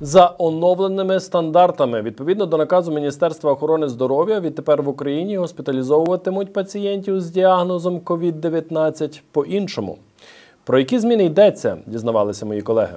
За оновленими стандартами, відповідно до наказу Міністерства охорони здоров'я, відтепер в Україні госпіталізовуватимуть пацієнтів з діагнозом COVID-19 по-іншому. Про які зміни йдеться, дізнавалися мої колеги.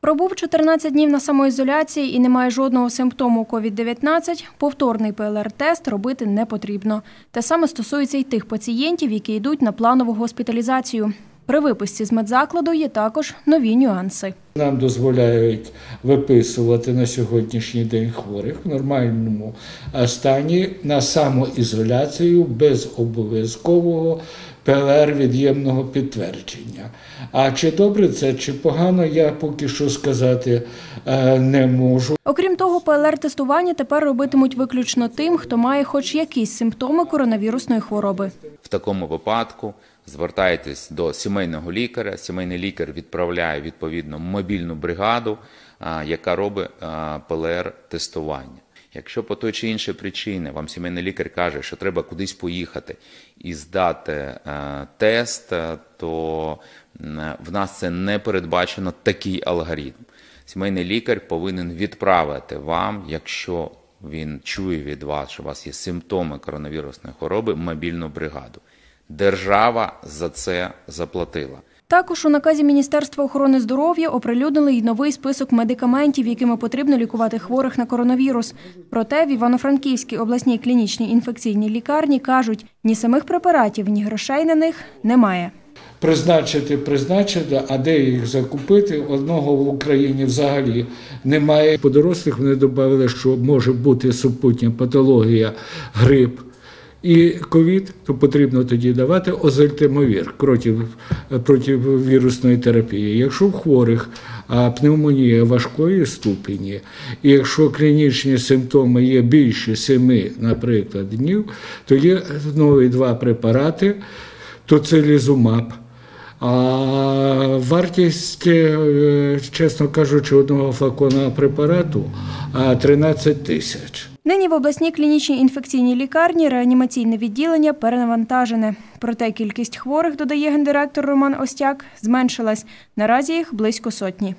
Пробув 14 днів на самоізоляції і не має жодного симптому COVID-19, повторний ПЛР-тест робити не потрібно. Те саме стосується й тих пацієнтів, які йдуть на планову госпіталізацію. При виписці з медзакладу є також нові нюанси. Нам дозволяють виписувати на сьогоднішній день хворих в нормальному е, стані на самоізоляцію без обов'язкового ПЛР-від'ємного підтвердження. А чи добре це, чи погано, я поки що сказати е, не можу. Окрім того, ПЛР-тестування тепер робитимуть виключно тим, хто має хоч якісь симптоми коронавірусної хвороби. В такому випадку звертайтесь до сімейного лікаря. Сімейний лікар відправляє відповідно мобільну бригаду, яка робить ПЛР-тестування. Якщо по той чи іншій причині вам сімейний лікар каже, що треба кудись поїхати і здати е, тест, е, то в нас це не передбачено такий алгоритм. Сімейний лікар повинен відправити вам, якщо він чує від вас, що у вас є симптоми коронавірусної хвороби, мобільну бригаду. Держава за це заплатила. Також у наказі Міністерства охорони здоров'я оприлюднили й новий список медикаментів, якими потрібно лікувати хворих на коронавірус. Проте в Івано-Франківській обласній клінічній інфекційній лікарні кажуть, ні самих препаратів, ні грошей на них немає. Призначити, призначити, а де їх закупити? Одного в Україні взагалі немає. По дорослих вони додали, що може бути супутня патологія, грип і ковід, то потрібно тоді давати озельтимовір проти, проти терапії. Якщо в хворих пневмонія важкої ступені, і якщо клінічні симптоми є більше семи, наприклад, днів, то є нові два препарати тоцилізумаб. А вартість, е, чесно кажучи, одного флакона препарату а, 13 тисяч. Нині в обласній клінічній інфекційній лікарні реанімаційне відділення перенавантажене. Проте кількість хворих, додає гендиректор Роман Остяк, зменшилась. Наразі їх близько сотні.